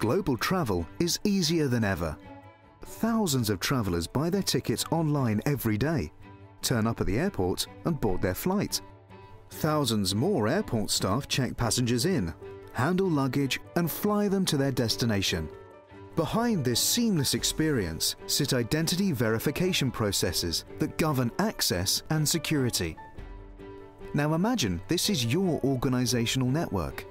global travel is easier than ever. Thousands of travellers buy their tickets online every day, turn up at the airport and board their flight. Thousands more airport staff check passengers in, handle luggage and fly them to their destination. Behind this seamless experience sit identity verification processes that govern access and security. Now imagine this is your organizational network.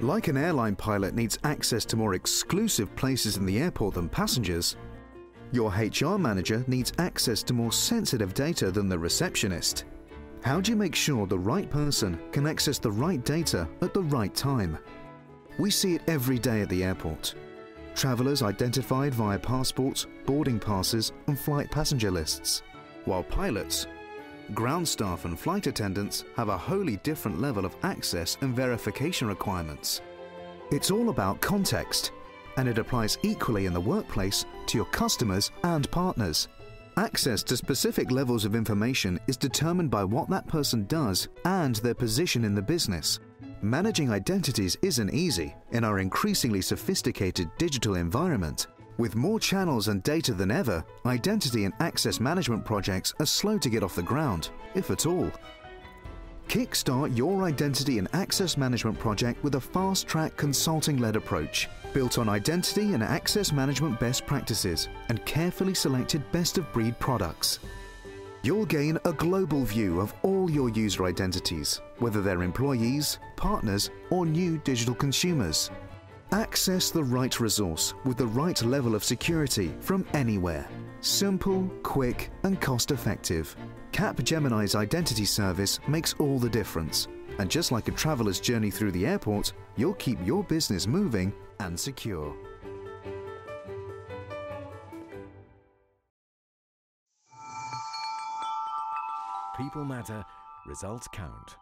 Like an airline pilot needs access to more exclusive places in the airport than passengers, your HR manager needs access to more sensitive data than the receptionist. How do you make sure the right person can access the right data at the right time? We see it every day at the airport. Travellers identified via passports, boarding passes and flight passenger lists, while pilots Ground staff and flight attendants have a wholly different level of access and verification requirements. It's all about context, and it applies equally in the workplace to your customers and partners. Access to specific levels of information is determined by what that person does and their position in the business. Managing identities isn't easy in our increasingly sophisticated digital environment. With more channels and data than ever, identity and access management projects are slow to get off the ground, if at all. Kickstart your identity and access management project with a fast-track consulting-led approach, built on identity and access management best practices and carefully selected best-of-breed products. You'll gain a global view of all your user identities, whether they're employees, partners, or new digital consumers. Access the right resource with the right level of security from anywhere. Simple, quick and cost effective. Capgemini's identity service makes all the difference. And just like a traveller's journey through the airport, you'll keep your business moving and secure. People matter, results count.